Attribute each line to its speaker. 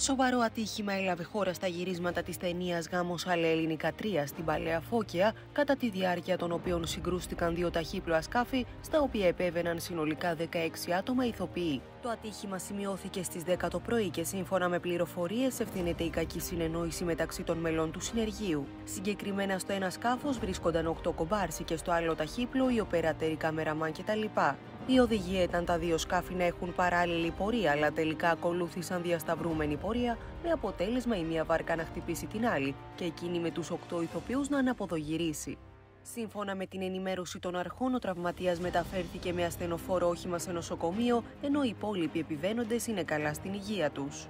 Speaker 1: Σοβαρό ατύχημα έλαβε χώρα στα γυρίσματα της ταινίας Γάμος Αλε Ελληνικά 3 στην Παλαιά Φώκια, κατά τη διάρκεια των οποίων συγκρούστηκαν δύο ταχύπλοα σκάφη, στα οποία επέβαιναν συνολικά 16 άτομα ηθοποιοί. Το ατύχημα σημειώθηκε στις 10 το πρωί και σύμφωνα με πληροφορίες ευθύνεται η κακή συνεννόηση μεταξύ των μελών του συνεργείου. Συγκεκριμένα στο ένα σκάφος βρίσκονταν 8 κομπάρσι και στο άλλο ταχύπλο οι οπερατέροι καμεραμάν κτλ. Η οδηγία ήταν τα δύο σκάφη να έχουν παράλληλη πορεία, αλλά τελικά ακολούθησαν διασταυρούμενη πορεία, με αποτέλεσμα η μία βάρκα να χτυπήσει την άλλη και εκείνη με τους οκτώ ηθοποιούς να αναποδογυρίσει. Σύμφωνα με την ενημέρωση των αρχών, ο τραυματίας μεταφέρθηκε με ασθενοφόρο όχημα σε νοσοκομείο, ενώ οι υπόλοιποι επιβαίνοντες είναι καλά στην υγεία τους.